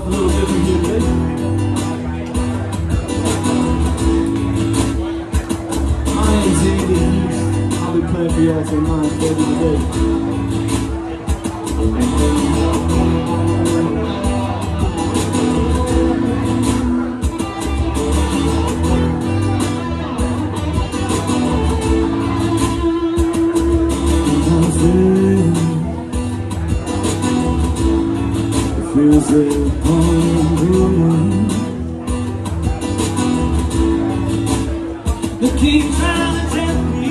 a little today. My name's I'll be playing for till 9.30 today. Keep trying to tell me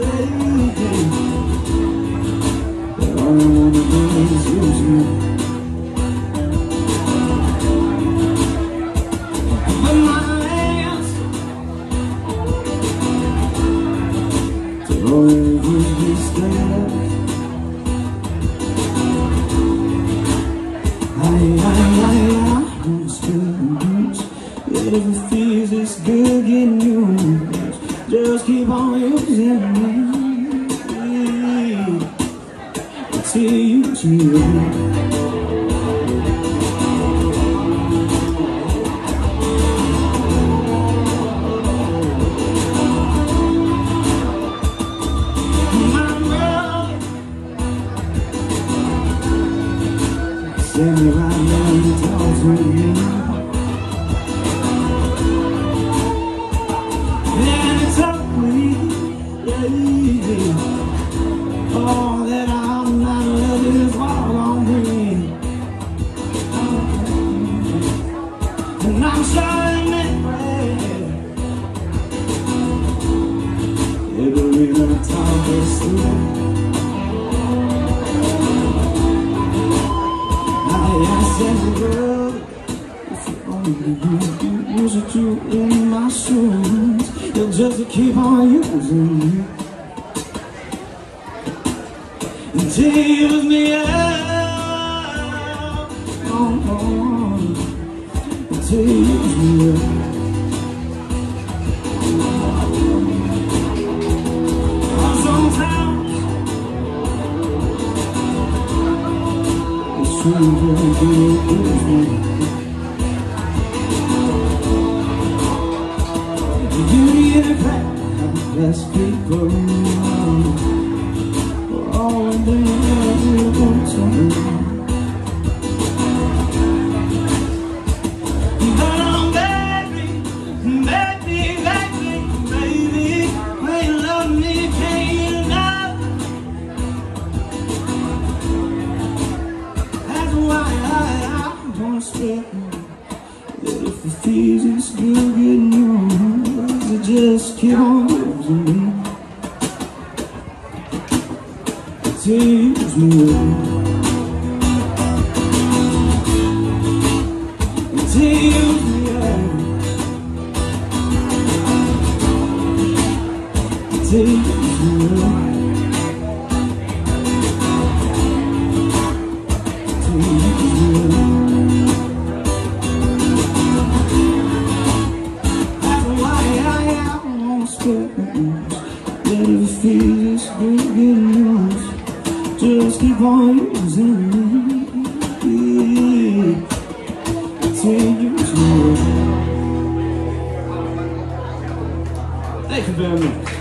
hey, That all I wanna do is use you Whatever feels this good getting used Just keep on using me. You Stand me right now and talk to me And it's ugly, yeah, Oh, that I'm not letting this fall on me And I'm showing it Every little talk is through word If only you, use it you in my shoes You'll just keep on using me use me up oh, oh, you me up You need a path, less people I, I it feels good getting you So just keep on using me me Just keep on using me Till you Thank you very much.